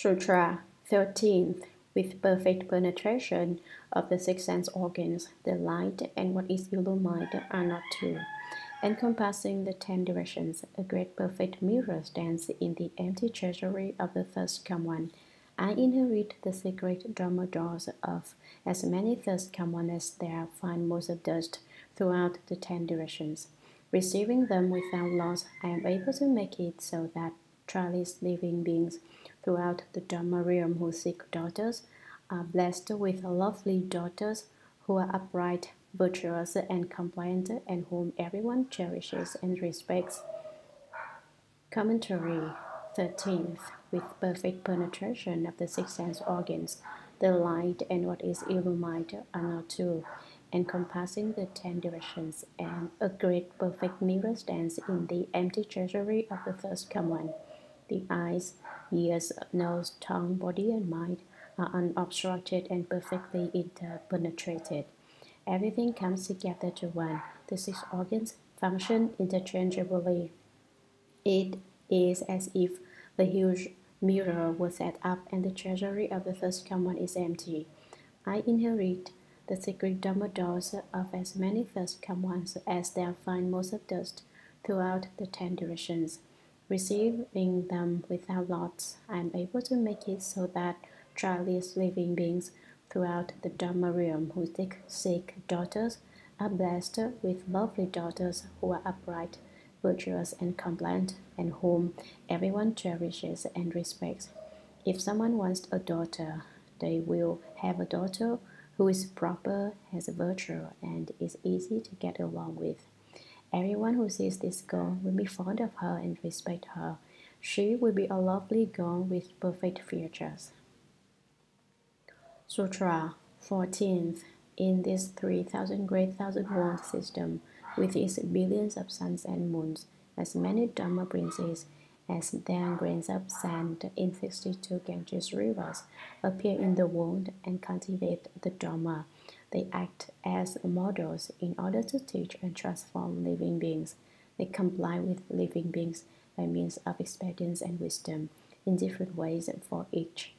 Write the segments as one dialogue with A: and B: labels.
A: Sutra 13th With perfect penetration of the six sense organs, the light and what is illumined are not two. Encompassing the ten directions, a great perfect mirror stands in the empty treasury of the Thus Come one. I inherit the secret Dharma doors of as many Thus Come one as there find most of dust throughout the ten directions. Receiving them without loss, I am able to make it so that trellis living beings throughout the Dharma realm who seek daughters are blessed with lovely daughters who are upright, virtuous, and compliant, and whom everyone cherishes and respects. Commentary 13th With perfect penetration of the six sense organs, the light and what is illumined are not two, encompassing the ten directions, and a great perfect mirror stands in the empty treasury of the Thus Come one. The eyes, ears, nose, tongue, body, and mind are unobstructed and perfectly interpenetrated. Everything comes together to one. The six organs function interchangeably. It is as if the huge mirror was set up and the treasury of the Thus Come one is empty. I inherit the secret Dharma doors of as many Thus Come ones as there find most of dust throughout the ten directions. Receiving them without lots, I am able to make it so that childless living beings throughout the Dharma realm who seek, daughters are blessed with lovely daughters who are upright, virtuous, and compliant, and whom everyone cherishes and respects. If someone wants a daughter, they will have a daughter who is proper, has a virtue, and is easy to get along with. Everyone who sees this girl will be fond of her and respect her. She will be a lovely girl with perfect features. Sutra 14th In this 3000 great thousand world system, with its billions of suns and moons, as many Dharma princes as their grains of sand in 62 Ganges rivers appear in the world and cultivate the Dharma they act as models in order to teach and transform living beings. They comply with living beings by means of experience and wisdom in different ways for each.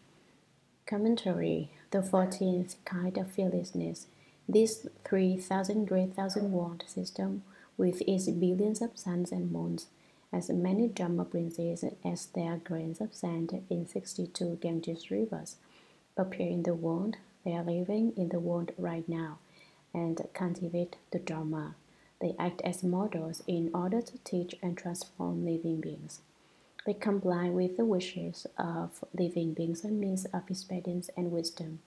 A: Commentary The 14th kind of fearlessness. This 3000 great thousand world system, with its billions of suns and moons, as many Dharma princes as their grains of sand in 62 Ganges rivers, appear in the world they are living in the world right now and cultivate the Dharma. They act as models in order to teach and transform living beings. They comply with the wishes of living beings and means of experience and wisdom.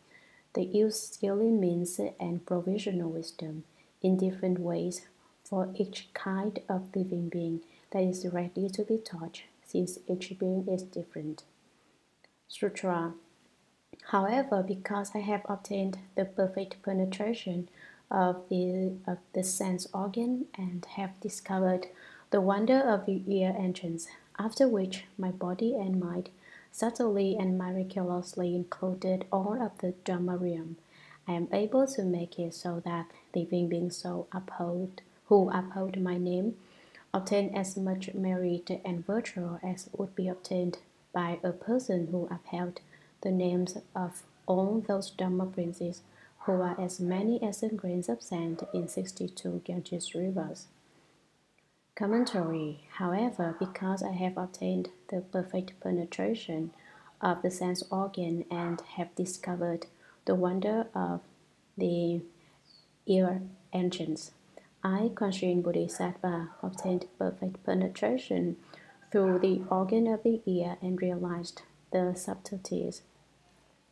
A: They use skillful means and provisional wisdom in different ways for each kind of living being that is ready to be taught, since each being is different. Sutra However, because I have obtained the perfect penetration of the, of the sense organ and have discovered the wonder of the ear entrance, after which my body and mind subtly and miraculously included all of the Dharma realm, I am able to make it so that living beings so uphold who uphold my name obtain as much merit and virtue as would be obtained by a person who upheld the names of all those Dharma princes who are as many as the grains of sand in 62 Ganges rivers. Commentary However, because I have obtained the perfect penetration of the sense organ and have discovered the wonder of the ear entrance, I, Kuan Bodhisattva, obtained perfect penetration through the organ of the ear and realized the subtleties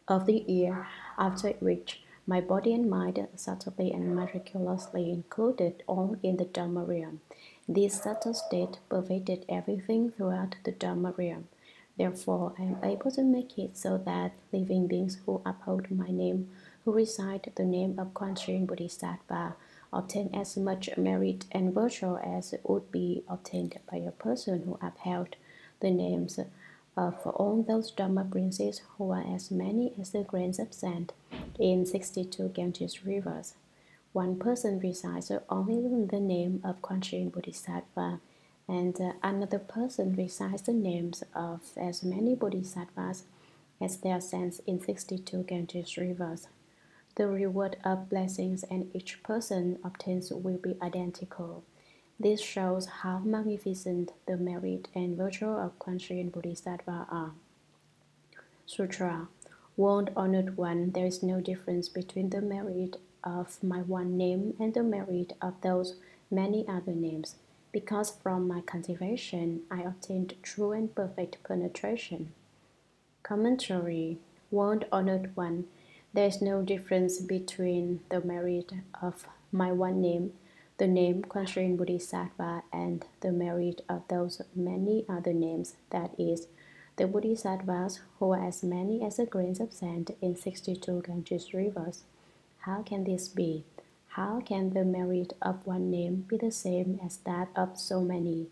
A: of the year, after which my body and mind subtly and miraculously included all in the Dharma realm. This subtle state pervaded everything throughout the Dharma realm. Therefore, I am able to make it so that living beings who uphold my name, who recite the name of Kuan Bodhisattva, obtain as much merit and virtue as would be obtained by a person who upheld the names of all those Dharma princes who are as many as the grains of sand in 62 Ganges rivers. One person recites only the name of Kuan Yin Bodhisattva, and another person recites the names of as many bodhisattvas as they sands in 62 Ganges rivers. The reward of blessings and each person obtains will be identical. This shows how magnificent the merit and virtue of Kuan Yin Bodhisattva are. Sutra World honored one, there is no difference between the merit of my one name and the merit of those many other names, because from my cultivation I obtained true and perfect penetration. Commentary World honored one, there is no difference between the merit of my one name, the name Kuan Bodhisattva, and the merit of those many other names, that is, the Bodhisattvas who are as many as the grains of sand in 62 Ganges rivers. How can this be? How can the merit of one name be the same as that of so many?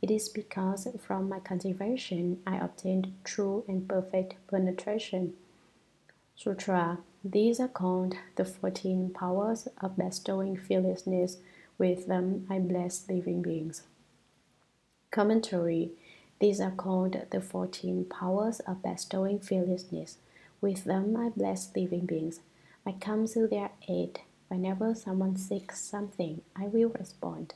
A: It is because from my cultivation I obtained true and perfect penetration. Sutra. These are called the fourteen powers of bestowing fearlessness. With them I bless living beings. Commentary. These are called the fourteen powers of bestowing fearlessness. With them I bless living beings. I come to their aid. Whenever someone seeks something, I will respond.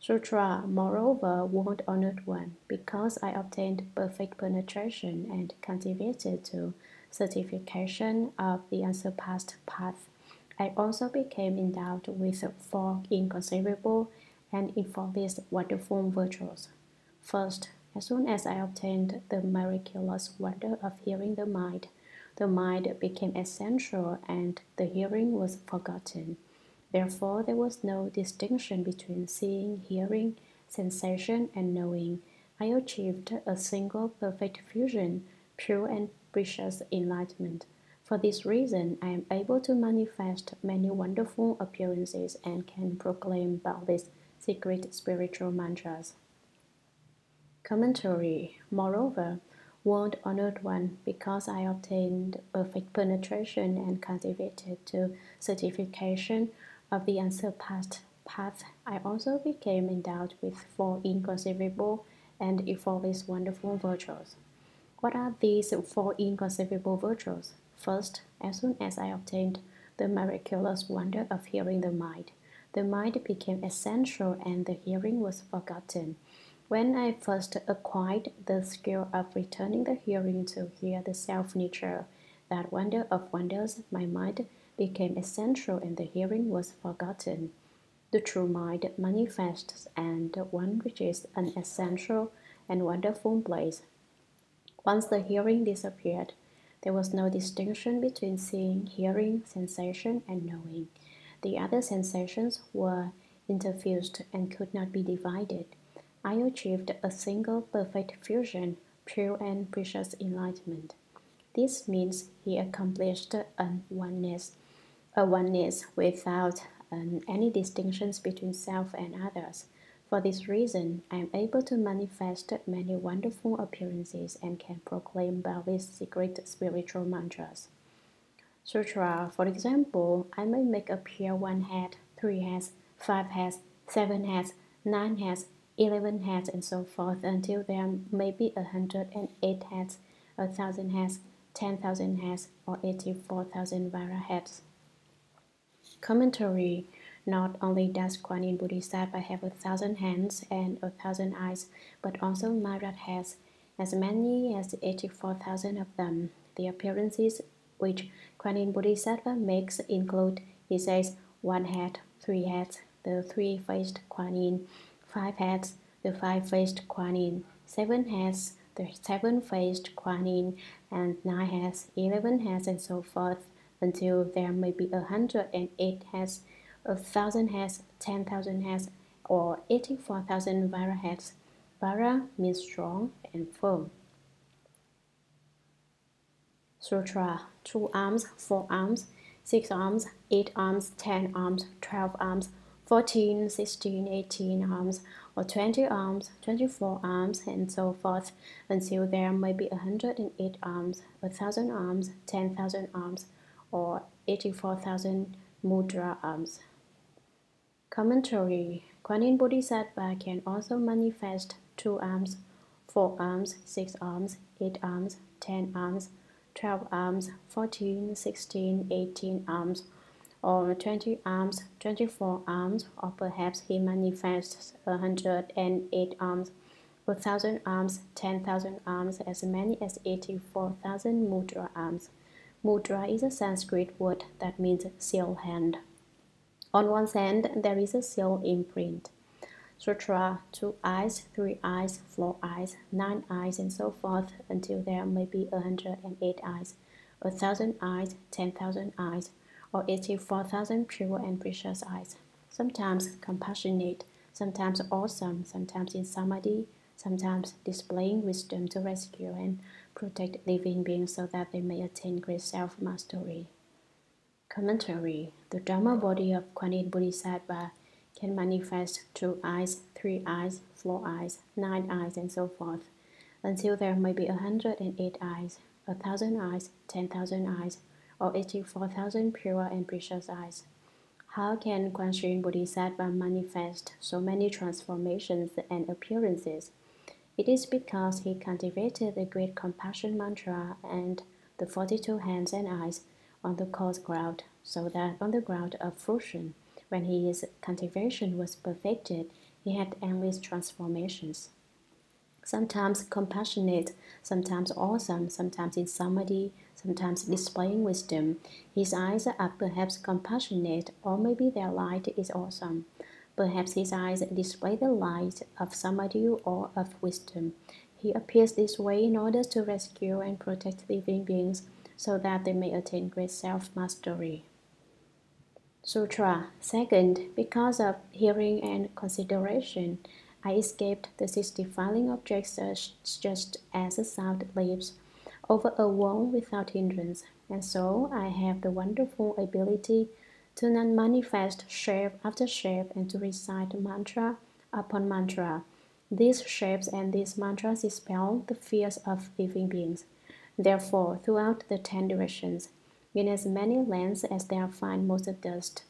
A: Sutra, moreover, World honored one, because I obtained perfect penetration and cultivated to certification of the unsurpassed path. I also became endowed with four inconceivable and effortless wonderful virtues. First, as soon as I obtained the miraculous wonder of hearing the mind, the mind became essential and the hearing was forgotten. Therefore, there was no distinction between seeing, hearing, sensation, and knowing. I achieved a single perfect fusion, pure and precious enlightenment. For this reason, I am able to manifest many wonderful appearances and can proclaim boundless secret spiritual mantras. Commentary Moreover, World honored one, because I obtained perfect penetration and cultivated to certification of the unsurpassed path, I also became endowed with four inconceivable and effortless wonderful virtues. What are these four inconceivable virtues? First, as soon as I obtained the miraculous wonder of hearing the mind, the mind became essential and the hearing was forgotten. When I first acquired the skill of returning the hearing to hear the self nature, that wonder of wonders, my mind became essential and the hearing was forgotten. The true mind manifests and one reaches an essential and wonderful place once the hearing disappeared, there was no distinction between seeing, hearing, sensation, and knowing. The other sensations were interfused and could not be divided. I achieved a single perfect fusion, pure and precious enlightenment. This means he accomplished a oneness, a oneness without um, any distinctions between self and others. For this reason, I am able to manifest many wonderful appearances and can proclaim boundless secret spiritual mantras. Sutra, for example, I may make appear one head, three heads, five heads, seven heads, nine heads, eleven heads, and so forth until there may be a hundred and eight heads, a thousand heads, ten thousand heads, or eighty-four thousand vajra heads. Commentary not only does Kuan Yin Bodhisattva have a thousand hands and a thousand eyes, but also Maharaj has as many as 84,000 of them. The appearances which Kuan Yin Bodhisattva makes include, he says, one head, three heads, the three-faced Kuan Yin, five heads, the five-faced Kuan Yin, seven heads, the seven-faced Kuan Yin, and nine heads, eleven heads, and so forth, until there may be a hundred and eight heads a thousand heads, ten thousand heads, or eighty-four thousand vajra means strong and firm. Sutra two arms, four arms, six arms, eight arms, ten arms, twelve arms, 14, 16, 18 arms, or 20 arms, 24 arms, and so forth, until there may be 108 arms, 1,000 arms, 10,000 arms, or 84,000 mudra arms. Commentary Yin Bodhisattva can also manifest two arms, 4 arms, 6 arms, 8 arms, 10 arms, 12 arms, 14, 16, 18 arms, or 20 arms, 24 arms, or perhaps he manifests 108 arms, 1,000 arms, 10,000 arms, as many as 84,000 mudra arms. Mudra is a Sanskrit word that means seal hand. On one hand, there is a seal imprint. Sutra, two eyes, three eyes, four eyes, nine eyes, and so forth, until there may be a hundred and eight eyes, a thousand eyes, ten thousand eyes, or eighty-four thousand pure and precious eyes. Sometimes compassionate, sometimes awesome, sometimes in samadhi, sometimes displaying wisdom to rescue and protect living beings so that they may attain great self mastery. Commentary The Dharma body of Kuan Yin Bodhisattva can manifest two eyes, three eyes, four eyes, nine eyes, and so forth, until there may be a hundred and eight eyes, a thousand eyes, ten thousand eyes, or eighty-four thousand pure and precious eyes. How can Kuan Yin Bodhisattva manifest so many transformations and appearances? It is because he cultivated the great compassion mantra and the 42 hands and eyes on the causal ground, so that on the ground of fruition, when his cultivation was perfected, he had endless transformations. Sometimes compassionate, sometimes awesome, sometimes in samadhi, sometimes displaying wisdom. His eyes are perhaps compassionate, or maybe their light is awesome. Perhaps his eyes display the light of samadhi or of wisdom. He appears this way in order to rescue and protect living beings so that they may attain great self mastery. Sutra. Second, because of hearing and consideration, I escaped the six defiling objects just as a sound leaps over a wall without hindrance, and so I have the wonderful ability to non manifest shape after shape and to recite mantra upon mantra. These shapes and these mantras dispel the fears of living beings. Therefore, throughout the ten directions, in as many lands as there find most of dust.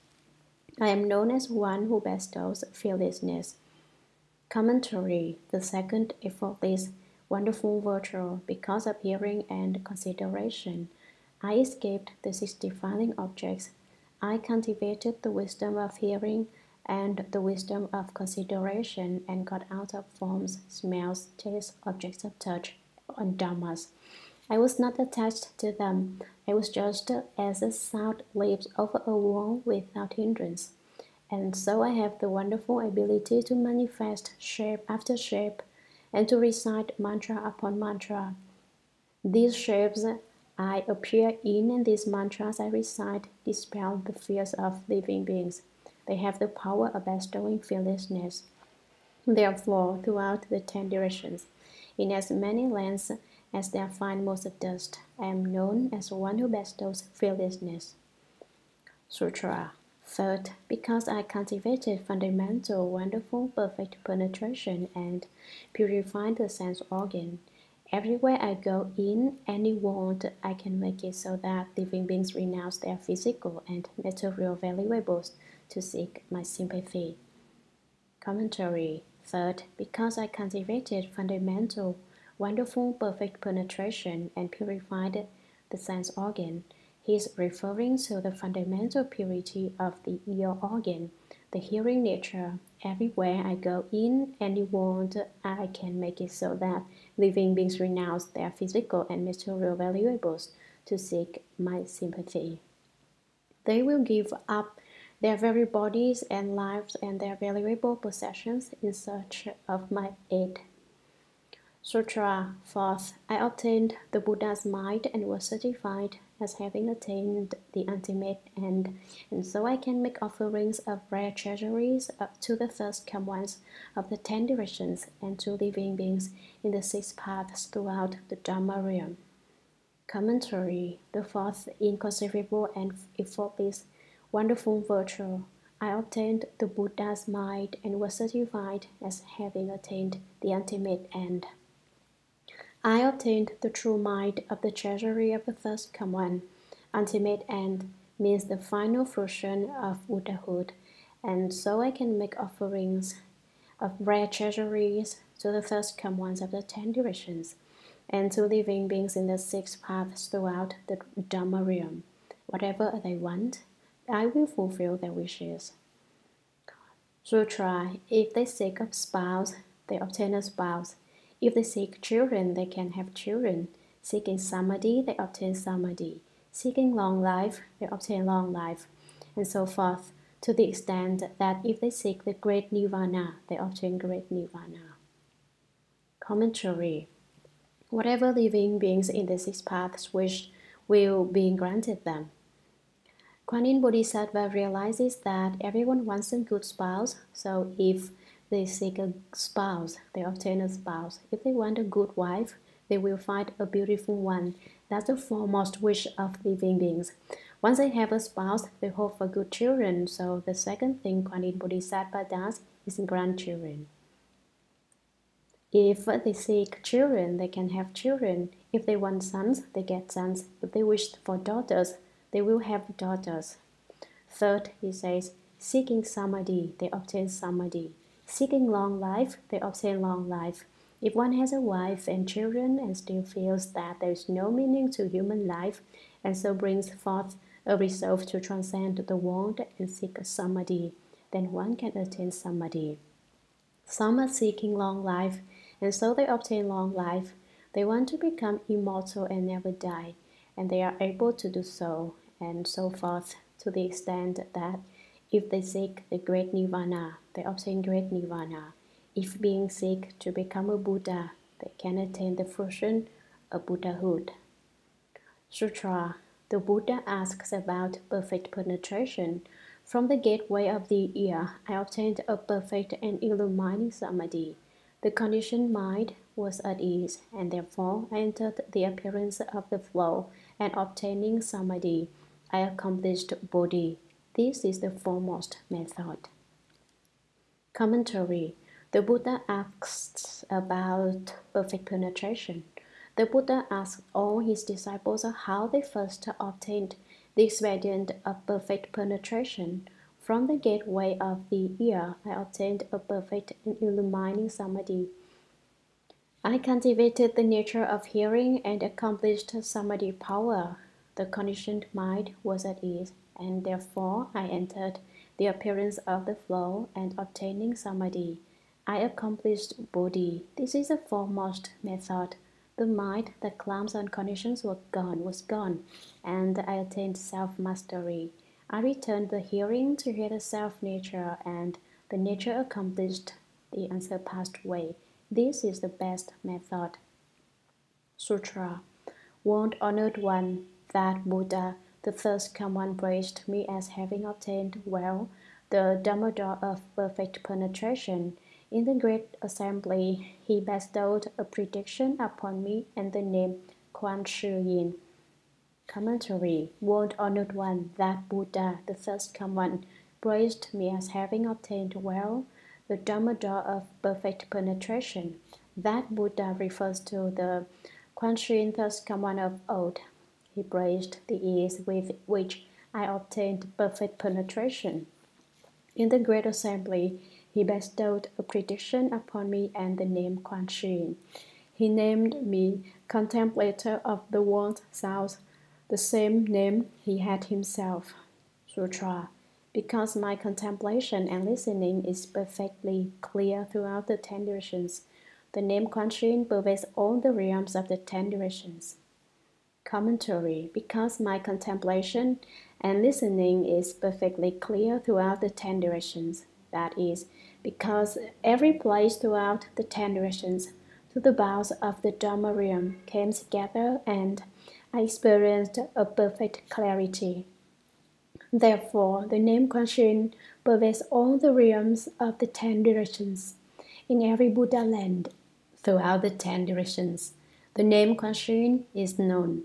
A: I am known as one who bestows fearlessness. Commentary The second effortless, wonderful virtue, because of hearing and consideration, I escaped the six defiling objects. I cultivated the wisdom of hearing and the wisdom of consideration and got out of forms, smells, tastes, objects of touch, and dharmas. I was not attached to them. I was just as a sound leaps over a wall without hindrance. And so I have the wonderful ability to manifest shape after shape and to recite mantra upon mantra. These shapes I appear in and these mantras I recite dispel the fears of living beings. They have the power of bestowing fearlessness. Therefore, throughout the ten directions, in as many lands as there find most of dust. I am known as one who bestows fearlessness. Sutra. Third, because I cultivated fundamental, wonderful, perfect penetration and purified the sense organ. Everywhere I go in any world, I can make it so that living beings renounce their physical and material valuables to seek my sympathy. Commentary. Third, because I cultivated fundamental, wonderful perfect penetration and purified the sense organ. He is referring to the fundamental purity of the ear organ, the hearing nature. Everywhere I go in any world, I can make it so that living beings renounce their physical and material valuables to seek my sympathy. They will give up their very bodies and lives and their valuable possessions in search of my aid. Sutra 4th. I obtained the Buddha's mind and was certified as having attained the ultimate end, and so I can make offerings of rare treasuries up to the Thus Come ones of the ten directions and to living beings in the six paths throughout the Dharma realm. Commentary The fourth inconceivable and effortless, wonderful virtue. I obtained the Buddha's mind and was certified as having attained the ultimate end. I obtained the true mind of the treasury of the Thus Come one. Ultimate end means the final fruition of Buddhahood, and so I can make offerings of rare treasuries to the Thus Come ones of the ten directions, and to living beings in the six paths throughout the Dharma realm. Whatever they want, I will fulfill their wishes. Sutra If they seek a spouse, they obtain a spouse. If they seek children, they can have children. Seeking samadhi, they obtain samadhi. Seeking long life, they obtain long life, and so forth, to the extent that if they seek the great nirvana, they obtain great nirvana. Commentary Whatever living beings in the six paths wish will be granted them. Kuan Yin Bodhisattva realizes that everyone wants a good spouse, so if they seek a spouse, they obtain a spouse. If they want a good wife, they will find a beautiful one. That's the foremost wish of living beings. Once they have a spouse, they hope for good children, so the second thing Kuan Yin Bodhisattva does is grandchildren. If they seek children, they can have children. If they want sons, they get sons. If they wish for daughters, they will have daughters. Third, he says, seeking samadhi, they obtain samadhi. Seeking long life, they obtain long life. If one has a wife and children and still feels that there is no meaning to human life, and so brings forth a resolve to transcend the world and seek a samadhi, then one can attain samadhi. Some are seeking long life and so they obtain long life. They want to become immortal and never die, and they are able to do so, and so forth, to the extent that if they seek the great nirvana, they obtain great nirvana. If being seek to become a Buddha, they can attain the fruition of Buddhahood. Sutra The Buddha asks about perfect penetration. From the gateway of the ear, I obtained a perfect and illumining samadhi. The conditioned mind was at ease, and therefore I entered the appearance of the flow, and obtaining samadhi, I accomplished bodhi. This is the foremost method. Commentary The Buddha asks about perfect penetration. The Buddha asked all his disciples how they first obtained this expedient of perfect penetration. From the gateway of the ear, I obtained a perfect and illumining samadhi. I cultivated the nature of hearing and accomplished samadhi power. The conditioned mind was at ease, and therefore I entered the appearance of the flow and obtaining samadhi. I accomplished bodhi. This is the foremost method. The mind that claims on conditions were gone was gone, and I attained self mastery. I returned the hearing to hear the self nature, and the nature accomplished the unsurpassed way. This is the best method. Sutra World honored one, that Buddha, the Thus Come praised me as having obtained well the Dharma door of perfect penetration. In the great assembly, he bestowed a prediction upon me and the name Kuan Shih Yin Commentary World Honored One, that Buddha, the Thus Come praised me as having obtained well the Dharma door of perfect penetration. That Buddha refers to the Kuan Yin Thus Come of old. He praised the ease with which I obtained perfect penetration. In the great assembly, he bestowed a prediction upon me and the name Quan Shin. He named me contemplator of the world south the same name he had himself, Sutra, because my contemplation and listening is perfectly clear throughout the ten directions. The name Quan Shin pervades all the realms of the ten directions. Commentary Because my contemplation and listening is perfectly clear throughout the ten directions, that is, because every place throughout the ten directions to the bounds of the Dharma realm came together and I experienced a perfect clarity. Therefore, the name Kuan pervades all the realms of the ten directions. In every Buddha land, throughout the ten directions, the name Kuan is known.